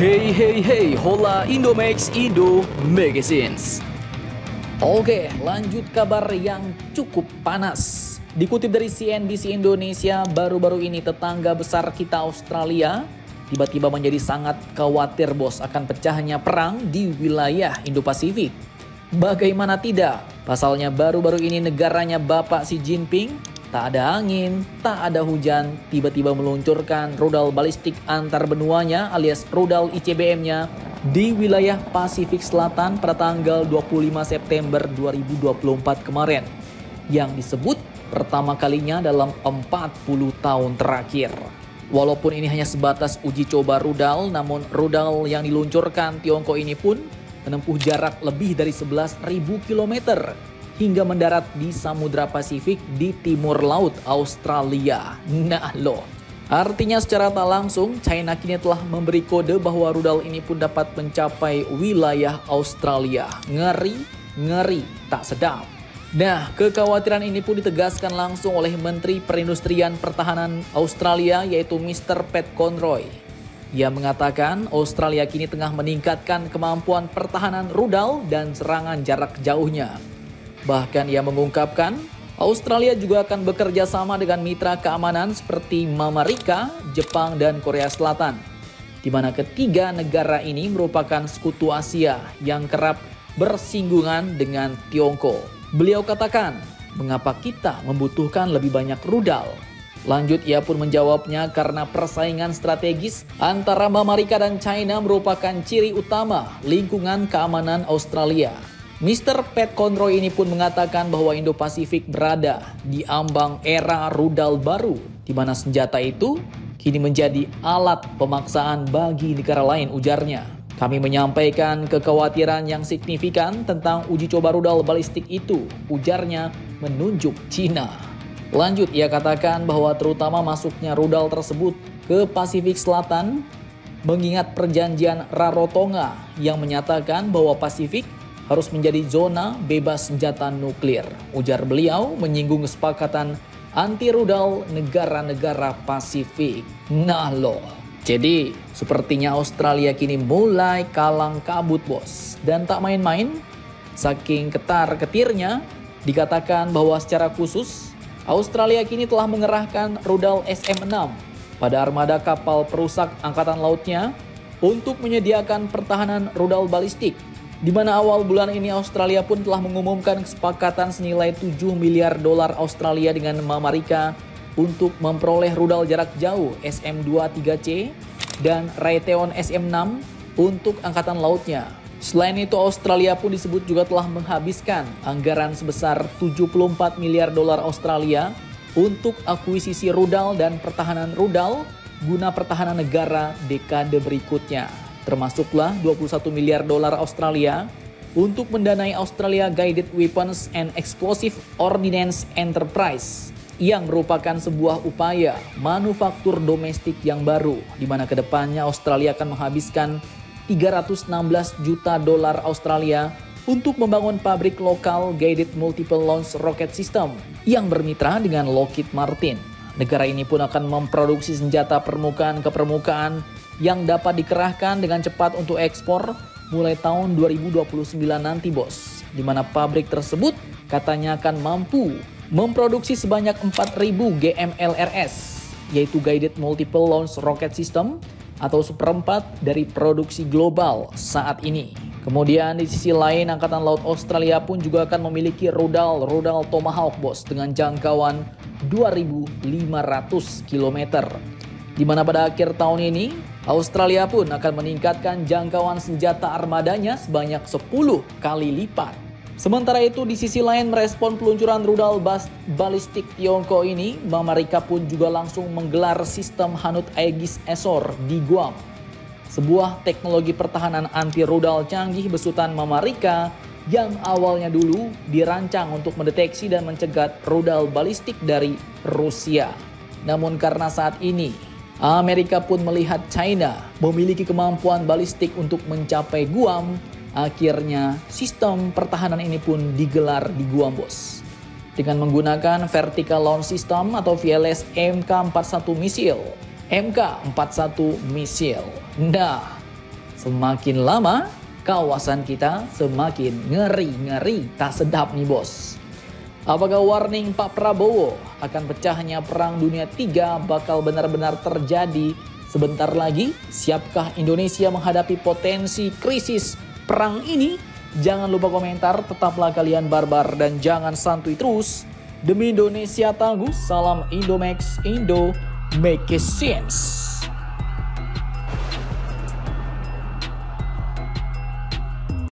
Hey hey hey, hola Indomax Indo Magazines. Oke, lanjut kabar yang cukup panas. Dikutip dari CNBC Indonesia, baru-baru ini tetangga besar kita Australia tiba-tiba menjadi sangat khawatir bos akan pecahnya perang di wilayah Indo-Pasifik. Bagaimana tidak? Pasalnya baru-baru ini negaranya Bapak Xi Jinping tak ada angin, tak ada hujan, tiba-tiba meluncurkan rudal balistik antar benuanya alias rudal ICBM-nya di wilayah Pasifik Selatan pada tanggal 25 September 2024 kemarin yang disebut pertama kalinya dalam 40 tahun terakhir. Walaupun ini hanya sebatas uji coba rudal, namun rudal yang diluncurkan Tiongkok ini pun menempuh jarak lebih dari 11.000 km hingga mendarat di Samudra Pasifik di timur laut Australia. Nah loh, artinya secara tak langsung China kini telah memberi kode bahwa rudal ini pun dapat mencapai wilayah Australia. Ngeri, ngeri, tak sedap. Nah, kekhawatiran ini pun ditegaskan langsung oleh Menteri Perindustrian Pertahanan Australia yaitu Mr. Pat Conroy. Ia mengatakan Australia kini tengah meningkatkan kemampuan pertahanan rudal dan serangan jarak jauhnya. Bahkan ia mengungkapkan Australia juga akan bekerja sama dengan mitra keamanan seperti Mamarika, Jepang, dan Korea Selatan. Di mana ketiga negara ini merupakan sekutu Asia yang kerap bersinggungan dengan Tiongkok. Beliau katakan, mengapa kita membutuhkan lebih banyak rudal? Lanjut ia pun menjawabnya karena persaingan strategis antara Amerika dan China merupakan ciri utama lingkungan keamanan Australia. Mr. Pat Conroy ini pun mengatakan bahwa Indo-Pasifik berada di ambang era rudal baru, di mana senjata itu kini menjadi alat pemaksaan bagi negara lain ujarnya. Kami menyampaikan kekhawatiran yang signifikan tentang uji coba rudal balistik itu, ujarnya menunjuk Cina. Lanjut, ia katakan bahwa terutama masuknya rudal tersebut ke Pasifik Selatan mengingat perjanjian Rarotonga yang menyatakan bahwa Pasifik harus menjadi zona bebas senjata nuklir. Ujar beliau menyinggung kesepakatan anti rudal negara-negara Pasifik. Nah loh, jadi sepertinya Australia kini mulai kalang kabut bos. Dan tak main-main, saking ketar ketirnya dikatakan bahwa secara khusus Australia kini telah mengerahkan rudal SM-6 pada armada kapal perusak angkatan lautnya untuk menyediakan pertahanan rudal balistik di mana awal bulan ini Australia pun telah mengumumkan kesepakatan senilai 7 miliar dolar Australia dengan Amerika untuk memperoleh rudal jarak jauh SM-23C dan Raytheon SM-6 untuk angkatan lautnya. Selain itu Australia pun disebut juga telah menghabiskan anggaran sebesar 74 miliar dolar Australia untuk akuisisi rudal dan pertahanan rudal guna pertahanan negara dekade berikutnya. Termasuklah 21 miliar dolar Australia untuk mendanai Australia Guided Weapons and Explosive Ordnance Enterprise yang merupakan sebuah upaya manufaktur domestik yang baru di mana ke depannya Australia akan menghabiskan 316 juta dolar Australia untuk membangun pabrik lokal guided multiple launch rocket system yang bermitra dengan Lockheed Martin. Negara ini pun akan memproduksi senjata permukaan ke permukaan yang dapat dikerahkan dengan cepat untuk ekspor mulai tahun 2029 nanti bos. Di mana pabrik tersebut katanya akan mampu memproduksi sebanyak 4.000 GMLRS, yaitu Guided Multiple Launch Rocket System atau seperempat dari produksi global saat ini. Kemudian di sisi lain Angkatan Laut Australia pun juga akan memiliki rudal-rudal Tomahawk Boss dengan jangkauan 2.500 km. Di mana pada akhir tahun ini Australia pun akan meningkatkan jangkauan senjata armadanya sebanyak 10 kali lipat Sementara itu di sisi lain merespon peluncuran rudal bas balistik Tiongkok ini, Amerika pun juga langsung menggelar sistem Hanut Aegis Esor di Guam. Sebuah teknologi pertahanan anti rudal canggih besutan Amerika yang awalnya dulu dirancang untuk mendeteksi dan mencegat rudal balistik dari Rusia. Namun karena saat ini Amerika pun melihat China memiliki kemampuan balistik untuk mencapai Guam Akhirnya, sistem pertahanan ini pun digelar di Guam Bos. Dengan menggunakan Vertical Launch System atau VLS MK41 Missile. MK41 Missile. Nah, Semakin lama, kawasan kita semakin ngeri-ngeri tak sedap nih bos. Apakah warning Pak Prabowo akan pecahnya perang dunia tiga bakal benar-benar terjadi sebentar lagi? Siapkah Indonesia menghadapi potensi krisis perang ini? Jangan lupa komentar, tetaplah kalian barbar dan jangan santuy terus. Demi Indonesia tangguh, salam Indomax Indo, make it sense.